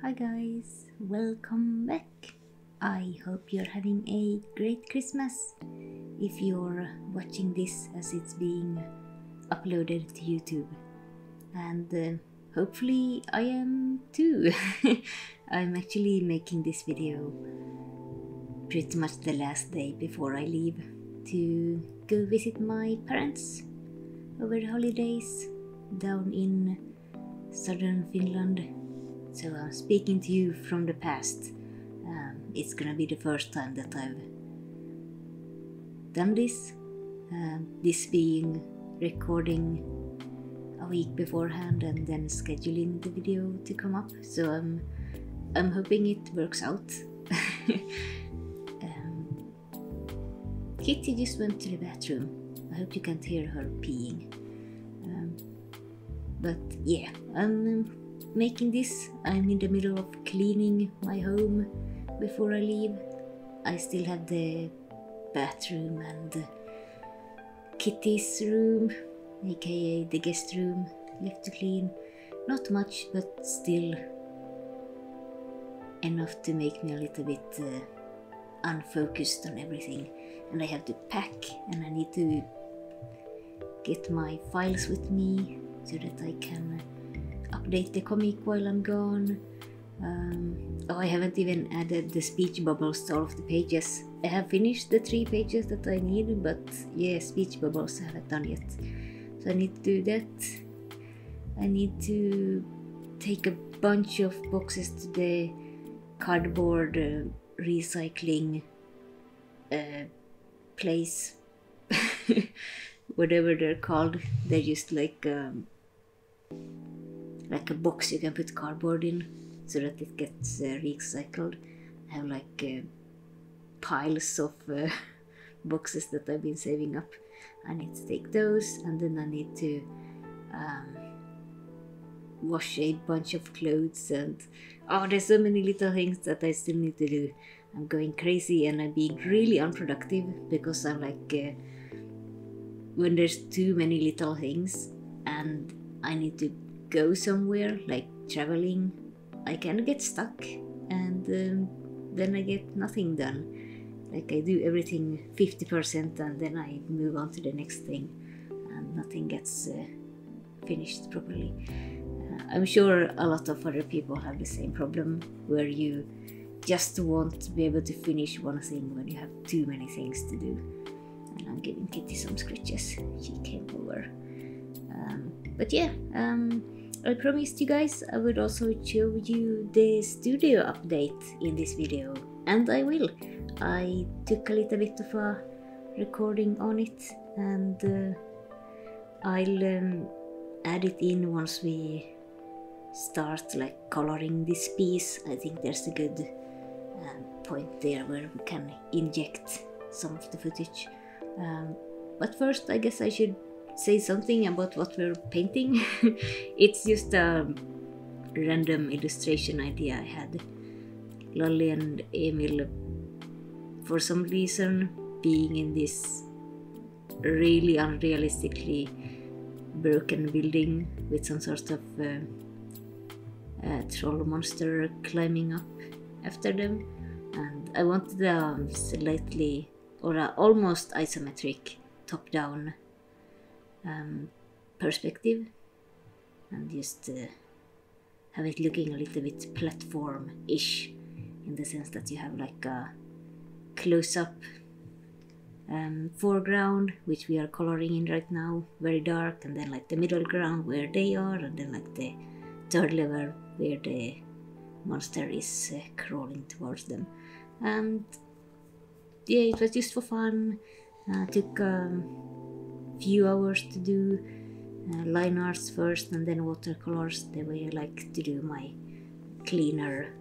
Hi guys, welcome back. I hope you're having a great Christmas. If you're watching this as it's being uploaded to YouTube, and uh, hopefully I am too. I'm actually making this video pretty much the last day before I leave to go visit my parents over the holidays down in southern Finland. So I'm speaking to you from the past. Um, it's gonna be the first time that I've done this. Um, this being recording a week beforehand and then scheduling the video to come up. So I'm I'm hoping it works out. um, Kitty just went to the bathroom. I hope you can't hear her peeing. Um, but yeah, I'm making this. I'm in the middle of cleaning my home before I leave. I still have the bathroom and Kitty's room, aka the guest room, left to clean. Not much, but still enough to make me a little bit uh, unfocused on everything. And I have to pack, and I need to get my files with me so that I can update the comic while I'm gone. Um, oh, I haven't even added the speech bubbles to all of the pages. I have finished the three pages that I need, but yeah, speech bubbles I haven't done yet. So I need to do that. I need to take a bunch of boxes to the cardboard uh, recycling uh, place. Whatever they're called. They're just like um, like a box you can put cardboard in so that it gets uh, recycled. I have like uh, piles of uh, boxes that I've been saving up. I need to take those and then I need to um, wash a bunch of clothes and oh, there's so many little things that I still need to do. I'm going crazy and I'm being really unproductive because I'm like uh, when there's too many little things and I need to go somewhere like traveling I can get stuck and um, then I get nothing done. Like I do everything 50% and then I move on to the next thing and nothing gets uh, finished properly. Uh, I'm sure a lot of other people have the same problem where you just want to be able to finish one thing when you have too many things to do. And I'm giving Kitty some scratches. She came over. Um, but yeah, um, I promised you guys I would also show you the studio update in this video, and I will. I took a little bit of a recording on it, and uh, I'll um, add it in once we start like coloring this piece. I think there's a good um, point there where we can inject some of the footage. Um, but first, I guess I should say something about what we're painting. it's just a random illustration idea I had. Lalli and Emil, for some reason, being in this really unrealistically broken building with some sort of uh, uh, troll monster climbing up after them. And I wanted a slightly or a almost isometric top down um, perspective and just uh, have it looking a little bit platform-ish in the sense that you have like a close-up um, foreground which we are coloring in right now very dark and then like the middle ground where they are and then like the third level where the monster is uh, crawling towards them. And yeah it was just for fun. Uh, took um, few hours to do uh, line arts first and then watercolors. The way I like to do my cleaner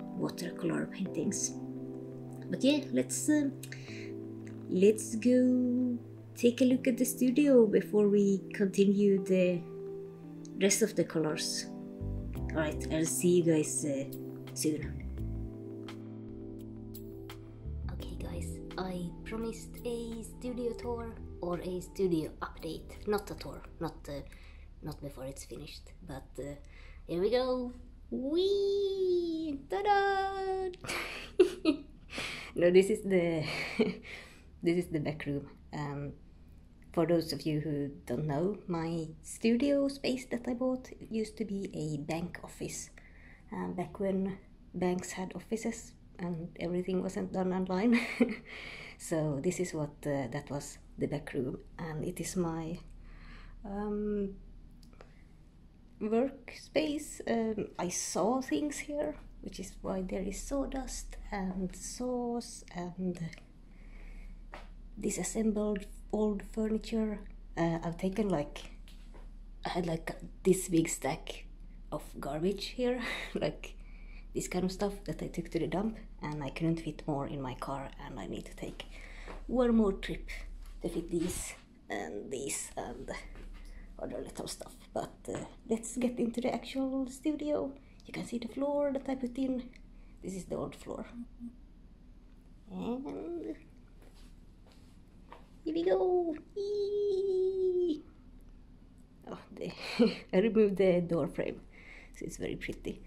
watercolor paintings. But yeah let's uh, let's go take a look at the studio before we continue the rest of the colors. Alright I'll see you guys uh, soon. Okay guys I promised a studio tour or a studio update, not a tour, not uh, not before it's finished. But uh, here we go. Wee! Ta-da! no, this is the this is the back room. Um, for those of you who don't know, my studio space that I bought used to be a bank office. Um, back when banks had offices and everything wasn't done online. so this is what uh, that was the back room, and it is my um, workspace. Um, I saw things here, which is why there is sawdust and saws and disassembled old furniture. Uh, I've taken like I had like this big stack of garbage here, like this kind of stuff that I took to the dump, and I couldn't fit more in my car, and I need to take one more trip to fit these and these and other little stuff. But uh, let's get into the actual studio. You can see the floor that I put in. This is the old floor. And here we go. Eee! Oh, I removed the door frame, so it's very pretty.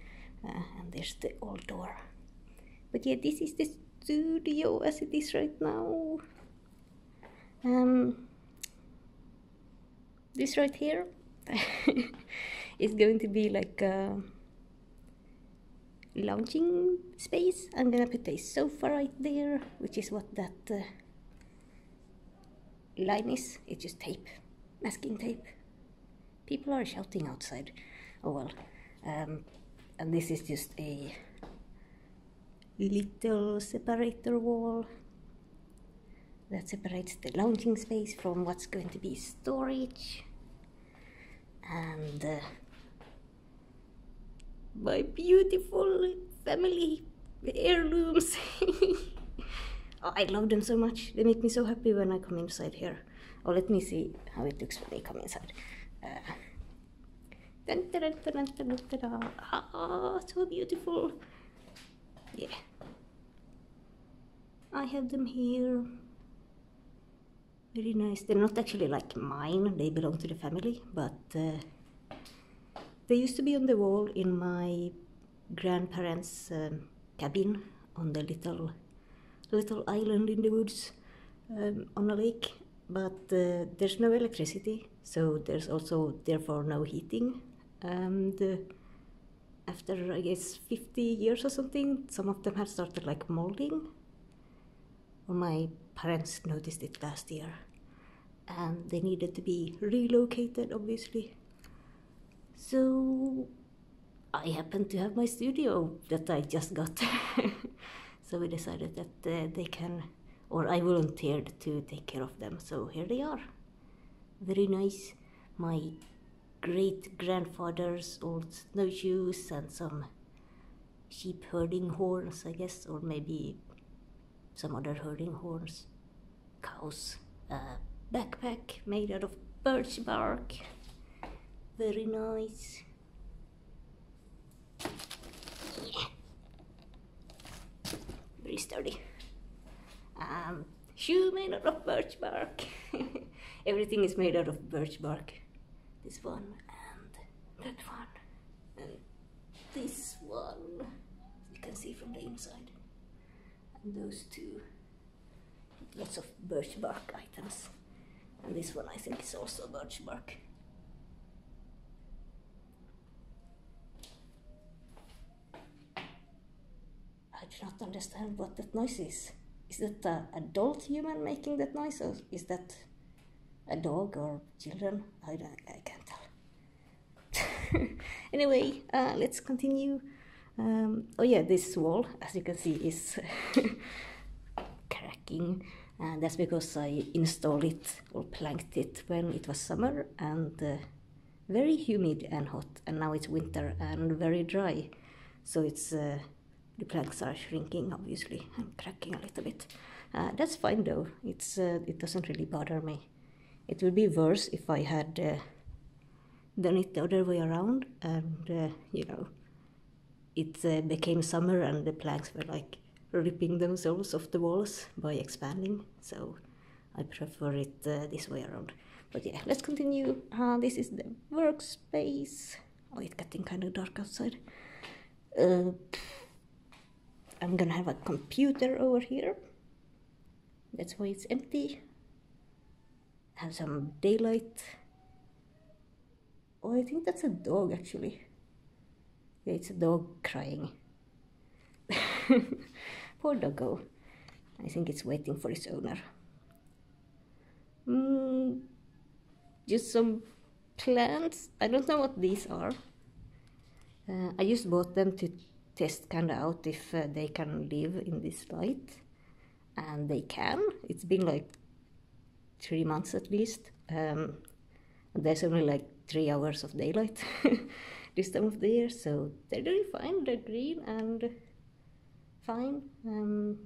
Uh, and there's the old door. But yeah, this is the studio as it is right now. Um, this right here is going to be like a lounging space. I'm gonna put a sofa right there, which is what that uh, line is. It's just tape, masking tape. People are shouting outside. Oh well. Um, and this is just a little separator wall that separates the lounging space from what's going to be storage. And uh, my beautiful family heirlooms. Oh, I love them so much. They make me so happy when I come inside here. Oh let me see how it looks when they come inside. Uh, oh, so beautiful yeah I have them here very nice. They're not actually like mine, they belong to the family, but uh, they used to be on the wall in my grandparents' um, cabin on the little little island in the woods um, on a lake. But uh, there's no electricity, so there's also therefore no heating. And uh, after I guess 50 years or something, some of them had started like molding. Well, my parents noticed it last year. And they needed to be relocated obviously. So i happened to have my studio that i just got. So we decided that uh, they can or i volunteered to take care of them. So here they are. Very nice. My great grandfather's old snowshoes and some sheep herding horns i guess or maybe some other herding horns cows, uh, backpack made out of birch bark. Very nice. Yeah. Very sturdy. Um, shoe made out of birch bark. Everything is made out of birch bark. This one and that one and this one. You can see from the inside. And those two lots of birch bark items. And this one I think is also birch bark. I do not understand what that noise is. Is that an adult human making that noise or is that a dog or children? I, don't. Anyway, uh, let's continue. Um, oh yeah, this wall, as you can see, is cracking and that's because I installed it or planked it when it was summer and uh, very humid and hot and now it's winter and very dry. So it's uh, the planks are shrinking obviously and cracking a little bit. Uh, that's fine though. It's uh, it doesn't really bother me. It would be worse if I had uh, done it the other way around and uh, you know it became summer and the planks were like ripping themselves off the walls by expanding. So I prefer it uh, this way around. But yeah, let's continue. Uh, this is the workspace. Oh, it's getting kind of dark outside. uh, I'm gonna have a computer over here. That's why it's empty. Have some daylight. Oh, I think that's a dog actually. Yeah, it's a dog crying. Poor doggo. I think it's waiting for its owner. Mm, just some plants. I don't know what these are. Uh, I just bought them to test kind of out if uh, they can live in this light. And they can. It's been like three months at least. Um, there's only like three hours of daylight this time of the year, so they're doing fine. They're green and fine. Um,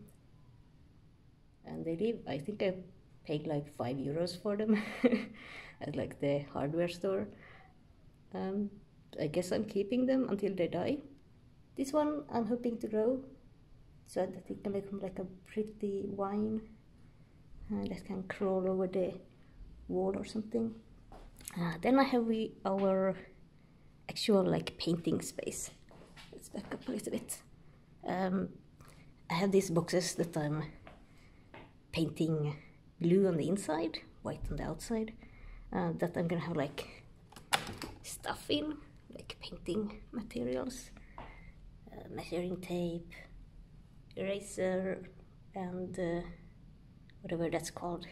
and they live, I think I paid like five euros for them at like the hardware store. Um, I guess I'm keeping them until they die. This one I'm hoping to grow so that it can become like a pretty vine uh, that can crawl over the wall or something. Uh, then I have we, our actual like painting space. Let's back up a little bit. Um, I have these boxes that I'm painting blue on the inside, white on the outside. Uh, that I'm gonna have like stuff in, like painting materials, uh, measuring tape, eraser, and uh, whatever that's called.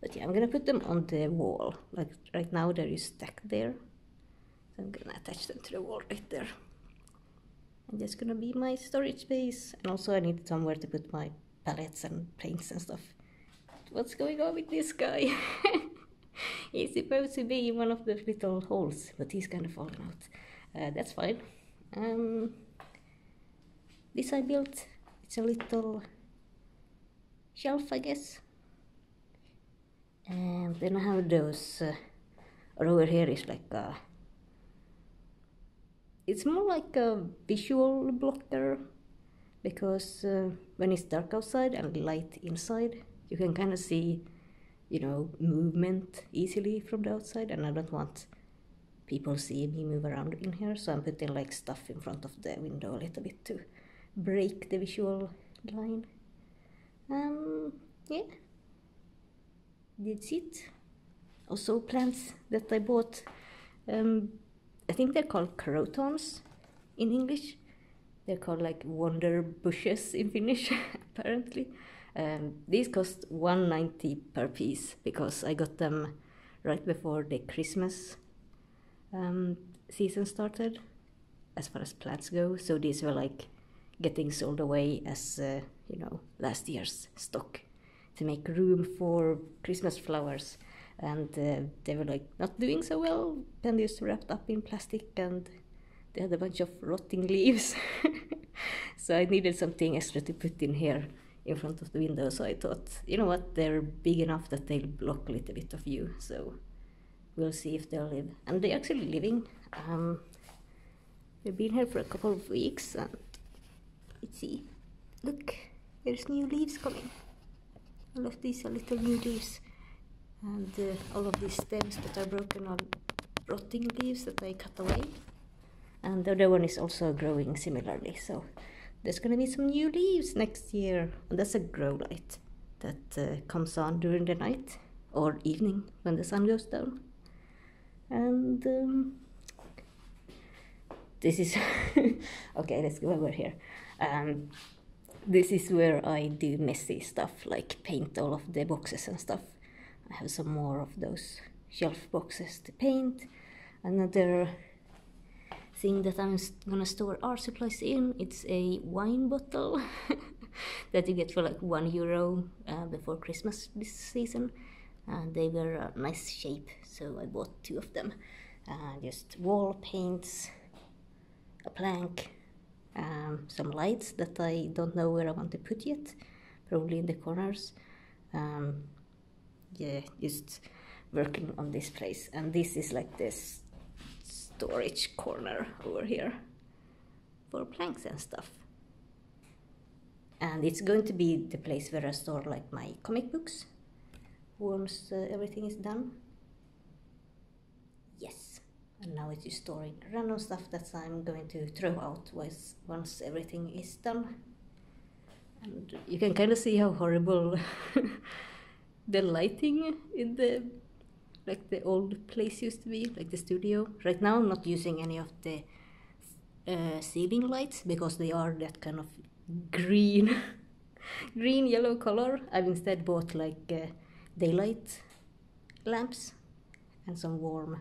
But yeah, I'm gonna put them on the wall. Like right now, they're stacked there. So I'm gonna attach them to the wall right there. And that's gonna be my storage space. And also, I need somewhere to put my palettes and paints and stuff. What's going on with this guy? he's supposed to be in one of those little holes, but he's kind of fallen out. Uh, that's fine. Um, this I built. It's a little shelf, I guess. And then I have those. Uh, over here is like a. It's more like a visual blocker because uh, when it's dark outside and light inside, you can kind of see, you know, movement easily from the outside, and I don't want people see me move around in here, so I'm putting like stuff in front of the window a little bit to break the visual line. Um, yeah, that's it. Also plants that I bought. Um, I think they're called crotons in English. They're called like wonder bushes in Finnish, apparently. Um, these cost 190 per piece because I got them right before the Christmas um, season started, as far as plants go. So these were like getting sold away as uh, you know last year's stock to make room for Christmas flowers, and uh, they were like not doing so well. Then just wrapped up in plastic and they had a bunch of rotting leaves. so I needed something extra to put in here in front of the window. So I thought, you know what, they're big enough that they'll block a little bit of view. So we'll see if they'll live. And they're actually living. Um, they've been here for a couple of weeks and let's see. Look, there's new leaves coming. All of these are little new leaves. And uh, all of these stems that are broken are rotting leaves that I cut away. And the other one is also growing similarly. So there's going to be some new leaves next year. And that's a grow light that uh, comes on during the night or evening when the sun goes down. And um, this is okay let's go over here. Um, this is where I do messy stuff like paint all of the boxes and stuff I have some more of those shelf boxes to paint another thing that I'm gonna store art supplies in. It's a wine bottle that you get for like one euro uh, before Christmas this season. And they were a nice shape, so I bought two of them. Uh, just wall paints, a plank, um, some lights that I don't know where I want to put yet, probably in the corners. Um, yeah, just working on this place. And this is like this storage corner over here for planks and stuff. And it's going to be the place where I store like my comic books once uh, everything is done. Yes. And now it's storing random stuff that I'm going to throw out once, once everything is done. And you can kind of see how horrible the lighting in the like the old place used to be, like the studio. Right now, I'm not using any of the uh, ceiling lights because they are that kind of green, green yellow color. I've instead bought like uh, daylight lamps and some warm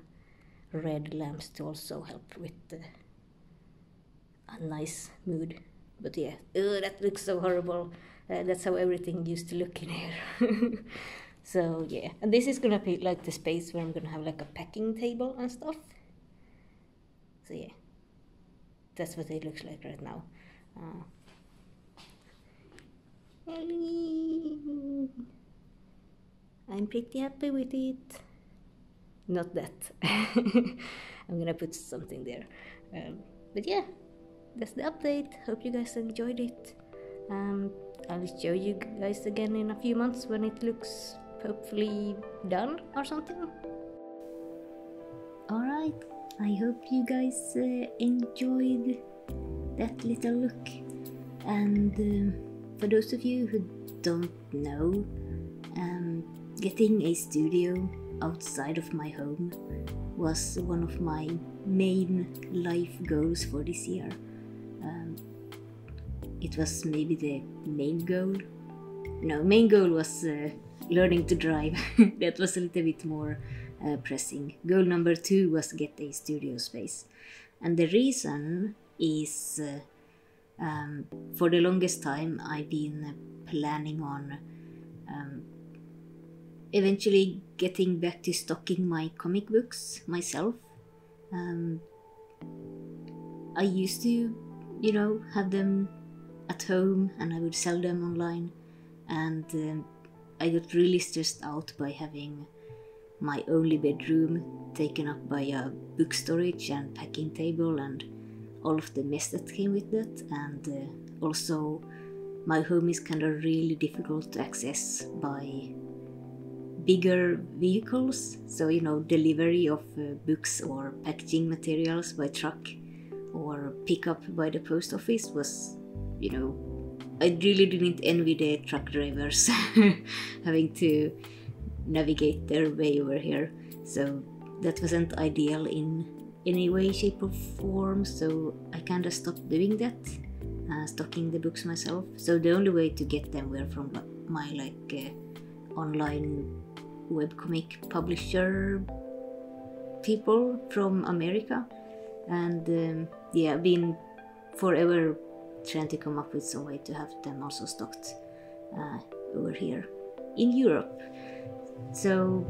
red lamps to also help with uh, a nice mood. But yeah, that looks so horrible. Uh, that's how everything used to look in here. so yeah, and this is gonna be like the space where I'm gonna have like a packing table and stuff. So yeah, that's what it looks like right now. Uh, I'm pretty happy with it. Not that. I'm gonna put something there. Um, but yeah, that's the update. Hope you guys enjoyed it. Um, I'll show you guys again in a few months when it looks hopefully done or something. Alright, I hope you guys uh, enjoyed that little look. And uh, for those of you who don't know, um, getting a studio outside of my home was one of my main life goals for this year. Um, it was maybe the main goal. No, main goal was uh, learning to drive. that was a little bit more uh, pressing. Goal number two was get a studio space, and the reason is uh, um, for the longest time I've been planning on um, eventually getting back to stocking my comic books myself. Um, I used to, you know, have them at home and I would sell them online, and um, I got really stressed out by having my only bedroom taken up by a book storage and packing table and all of the mess that came with that, and uh, also my home is kind of really difficult to access by bigger vehicles, so you know, delivery of uh, books or packaging materials by truck or pickup by the post office was, you know, I really didn't envy the truck drivers having to navigate their way over here. So that wasn't ideal in any way, shape, or form. So I kind of stopped doing that, uh, stocking the books myself. So the only way to get them were from my like uh, online webcomic publisher people from America, and um, yeah, been forever trying to come up with some way to have them also stocked uh, over here in Europe. So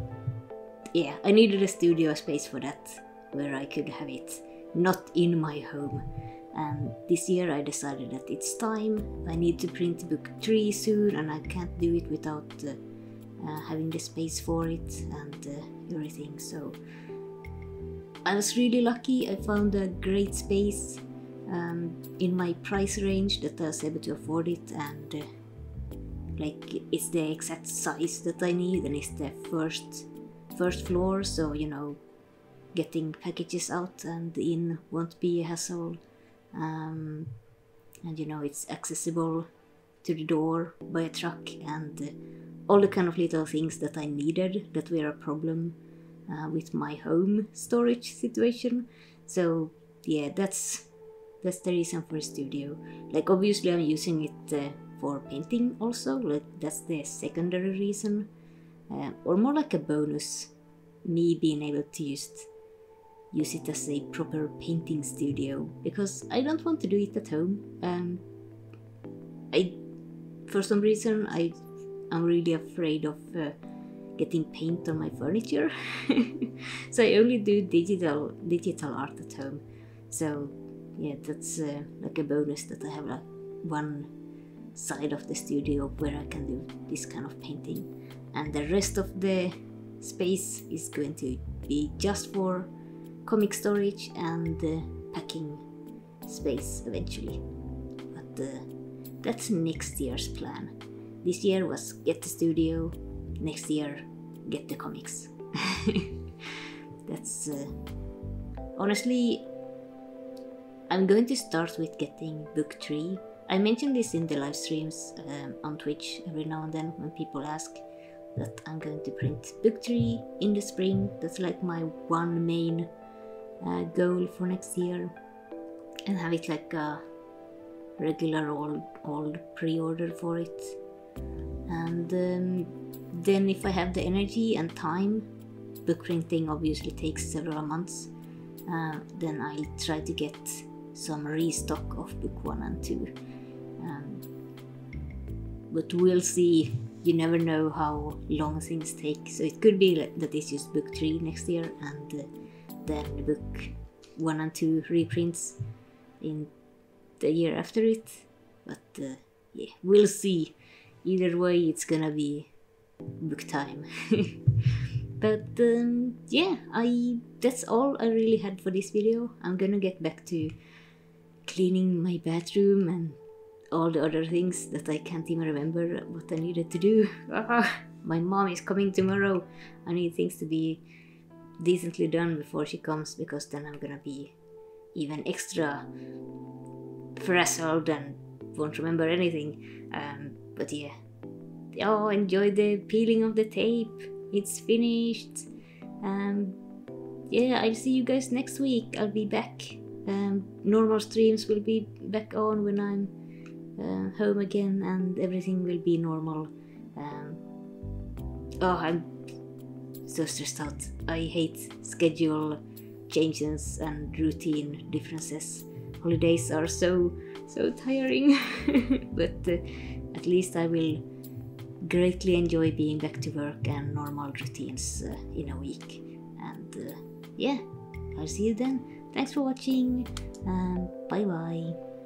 yeah, I needed a studio space for that, where I could have it not in my home. And this year I decided that it's time. I need to print book three soon, and I can't do it without. Uh, uh, having the space for it and uh, everything. So I was really lucky. I found a great space um, in my price range that I was able to afford it and uh, like it's the exact size that I need and it's the first first floor so you know getting packages out and in won't be a hassle um, and you know it's accessible to the door by a truck and uh, all the kind of little things that I needed that were a problem uh, with my home storage situation. So yeah, that's that's the reason for a studio. Like obviously I'm using it uh, for painting also. Like that's the secondary reason, uh, or more like a bonus. Me being able to use use it as a proper painting studio because I don't want to do it at home. Um, I for some reason I I'm really afraid of uh, getting paint on my furniture. so I only do digital digital art at home. So yeah, that's uh, like a bonus that I have like one side of the studio where I can do this kind of painting, and the rest of the space is going to be just for comic storage and uh, packing space eventually. But uh, that's next year's plan. This year was get the studio, next year get the comics. That's uh, honestly, I'm going to start with getting book three. I mentioned this in the live streams um, on Twitch every now and then when people ask that I'm going to print book three in the spring. That's like my one main uh, goal for next year, and have it like a regular old old pre-order for it. And um, then if I have the energy and time, book printing obviously takes several months. Uh, then I'll try to get some restock of book one and two. Um, but we'll see. You never know how long things take. So it could be that it's just book three next year, and uh, then book one and two reprints in the year after it. But uh, yeah, we'll see. Either way, it's gonna be book time. but um, yeah, I that's all I really had for this video. I'm gonna get back to cleaning my bathroom and all the other things that I can't even remember what I needed to do. My mom is coming tomorrow. I need things to be decently done before she comes because then I'm gonna be even extra frazzled and won't remember anything. Um, but yeah. Oh, enjoy the peeling of the tape. It's finished. Um, yeah, I'll see you guys next week. I'll be back. Um, normal streams will be back on when I'm uh, home again and everything will be normal. Um, oh, I'm so stressed out. I hate schedule changes and routine differences. Holidays are so so tiring, but uh, at least I will greatly enjoy being back to work and normal routines uh, in a week. And uh, yeah, I'll see you then. Thanks for watching and bye bye.